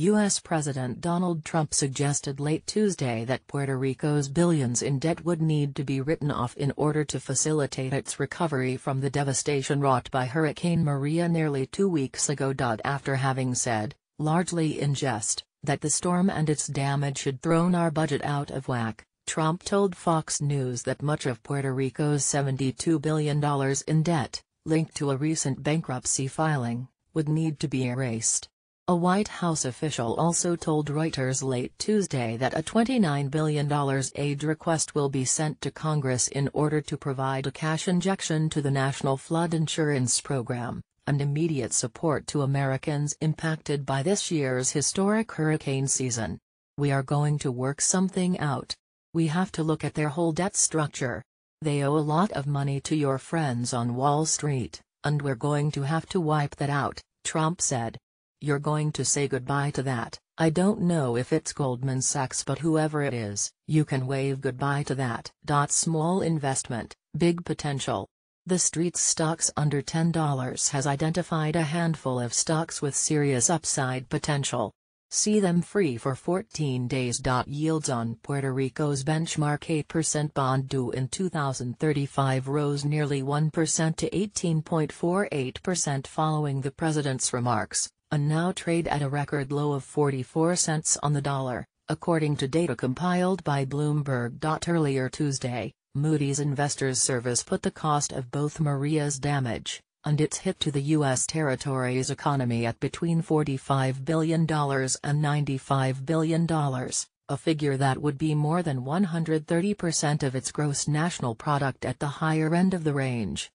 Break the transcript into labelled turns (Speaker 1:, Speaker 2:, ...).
Speaker 1: U.S. President Donald Trump suggested late Tuesday that Puerto Rico's billions in debt would need to be written off in order to facilitate its recovery from the devastation wrought by Hurricane Maria nearly two weeks ago. After having said, largely in jest, that the storm and its damage had thrown our budget out of whack, Trump told Fox News that much of Puerto Rico's $72 billion in debt, linked to a recent bankruptcy filing, would need to be erased. A White House official also told Reuters late Tuesday that a $29 billion aid request will be sent to Congress in order to provide a cash injection to the National Flood Insurance Program, and immediate support to Americans impacted by this year's historic hurricane season. We are going to work something out. We have to look at their whole debt structure. They owe a lot of money to your friends on Wall Street, and we're going to have to wipe that out, Trump said. You're going to say goodbye to that, I don't know if it's Goldman Sachs but whoever it is, you can wave goodbye to that. Small investment, big potential. The Street's stocks under $10 has identified a handful of stocks with serious upside potential. See them free for 14 days. Yields on Puerto Rico's benchmark 8% bond due in 2035 rose nearly 1% to 18.48% following the president's remarks and now trade at a record low of 44 cents on the dollar, according to data compiled by Bloomberg. Earlier Tuesday, Moody's Investors Service put the cost of both Maria's damage and its hit to the U.S. territory's economy at between $45 billion and $95 billion, a figure that would be more than 130% of its gross national product at the higher end of the range.